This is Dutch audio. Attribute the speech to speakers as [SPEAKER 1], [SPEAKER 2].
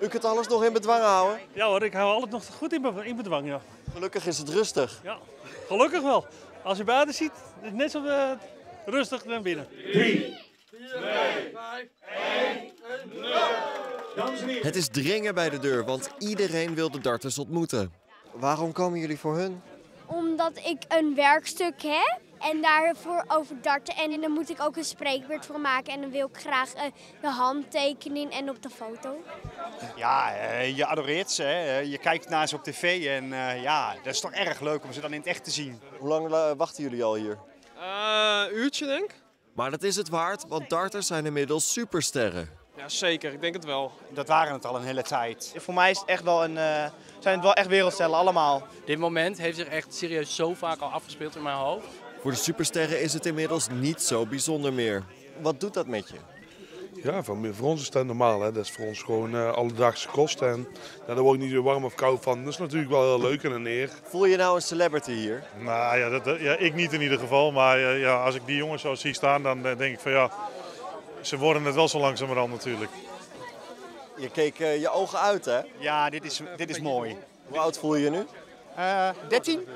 [SPEAKER 1] U kunt alles nog in bedwang houden?
[SPEAKER 2] Ja hoor, ik hou alles nog goed in, be- in bedwang, ja.
[SPEAKER 1] Gelukkig is het rustig.
[SPEAKER 2] ja. Gelukkig wel. Als je buiten ziet, is het net zo eh, rustig dan binnen.
[SPEAKER 1] Het is dringen bij de deur, want iedereen wil de darters ontmoeten. Waarom komen jullie voor hun?
[SPEAKER 3] Omdat ik een werkstuk heb en daarvoor over darten. En dan moet ik ook een spreekbeurt voor maken. En dan wil ik graag eh, de handtekening en op de foto.
[SPEAKER 4] Ja, eh, je adoreert ze. Hè. Je kijkt naar ze op tv en eh, ja, dat is toch erg leuk om ze dan in het echt te zien.
[SPEAKER 1] Hoe lang wachten jullie al hier?
[SPEAKER 5] Een uurtje denk ik.
[SPEAKER 1] Maar dat is het waard, want darters zijn inmiddels supersterren.
[SPEAKER 5] Ja, zeker. Ik denk het wel.
[SPEAKER 4] Dat waren het al een hele tijd.
[SPEAKER 6] Voor mij is het echt wel een, eh, zijn het wel echt wereldstellen, allemaal.
[SPEAKER 7] Dit moment heeft zich echt serieus zo vaak al afgespeeld in mijn hoofd.
[SPEAKER 1] Voor de supersterren is het inmiddels niet zo bijzonder meer. Wat doet dat met je?
[SPEAKER 8] Ja, voor, voor ons is dat normaal. Hè. Dat is voor ons gewoon eh, alledaagse kost. En nou, daar word ik niet zo warm of koud van. Dat is natuurlijk wel heel leuk en een eer.
[SPEAKER 1] Voel je nou een celebrity hier?
[SPEAKER 9] Nou ja, dat, dat- ja, ik niet in ieder geval. Maar eh, ja, als ik die jongens zo zie staan, dan eh, denk ik van ja, ze worden het wel zo langzamerhand natuurlijk.
[SPEAKER 1] Je keek eh, je ogen uit, hè?
[SPEAKER 4] Ja, dit is, dit is mooi.
[SPEAKER 1] Hoe oud voel je je nu?
[SPEAKER 4] Eh 13?